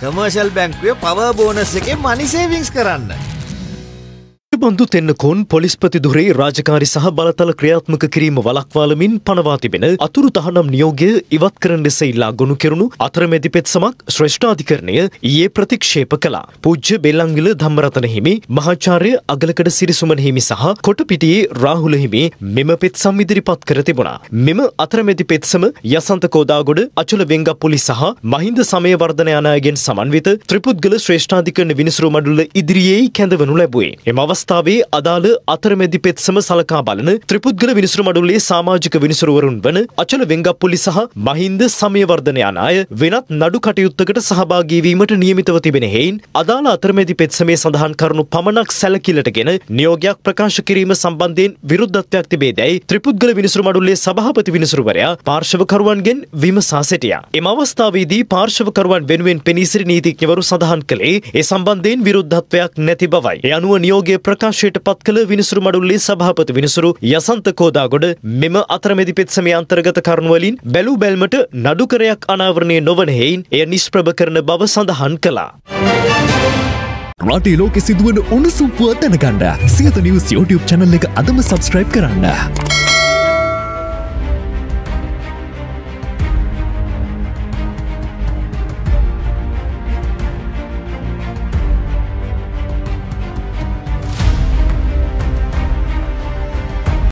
Commercial බැංකුවේ පව bonus එකේ මනි සේවිංස් කරන්න. බන්දු තෙන්නකෝන් පොලිස්පති දුරේ රාජකාරි සහ බලතල ක්‍රියාත්මක කිරීම වලක්වාලමින් පනවා තිබෙන අතුරු තහනම් නියෝගය ඉවත් කරන ලෙස ඉල්ලා ගොනු කෙරුණු අතරමැදි පෙත්සමක් ශ්‍රේෂ්ඨාධිකරණය ඊයේ ප්‍රතික්ෂේප කළා. පූජ්‍ය බෙල්ලංගිල ධම්මරතන හිමි, මහාචාර්ය අගලකඩ සිරිසුමන හිමි සහ කොටපිටියේ රාහුල හිමි මෙම පෙත්සම් ඉදිරිපත් කර තිබුණා. මෙම අතරමැදි පෙත්සම යසන්ත කෝදාගොඩ අචල වෙංගප්පුලි සහ මහින්ද සමයවර්ධන යන අයගෙන් සමන්විත ත්‍රිපුද්ගල ශ්‍රේෂ්ඨාධිකරණ විනිසුරු මඩුල්ල ඉදිරියේ කැඳවනු ලැබුවේ. එම අවස්ථාවේ අදාළ අතරමැදි පෙත්සම සලකා බලන ත්‍රිපුද්ගල විනිසුරු මඩුල්ලේ සාමාජික විනිසුරුවරුන් වන අචල වෙංගප්පුලි සහ මහින්ද සමයවර්ධන යන අය වෙනත් නඩු කටයුත්තකට සහභාගී වීමට නියමිතව තිබෙන හේයින් අදාළ අතරමැදි පෙත්සමේ සඳහන් කරුණු පමණක් සැලකිලටගෙන නියෝගයක් ප්‍රකාශ කිරීම සම්බන්ධයෙන් විරුද්ධත්වයක් තිබේදැයි ත්‍රිපුද්ගල විනිසුරු මඩුල්ලේ සභාපති විනිසුරුවරයා පාර්ශවකරුවන්ගෙන් විමසා සිටියා. එම අවස්ථාවේදී පාර්ශවකරුවන් වෙනුවෙන් පෙනී සිටි නීතිඥවරු සඳහන් කළේ ඒ සම්බන්ධයෙන් විරුද්ධත්වයක් නැති බවයි. ඒ අනුව නියෝගය ප්‍රකාශයට පත් කළ විනිසුරු මඩුල්ලේ සභාපති විනිසුරු යසන්ත කෝදාගොඩ මෙම අතරමැදි පෙත්සමේ අන්තර්ගත කරුණුවලින් බැලූ බැල්මට නඩුකරයක් අනාවරණය නොවන හේයින් එය නිෂ්ප්‍රභ කරන බව සඳහන් කළා. රටේ ලෝකෙ සිදුවන උණුසුම් පුවත් දැනගන්න සියත නිවස් YouTube channel එක අදම subscribe කරන්න.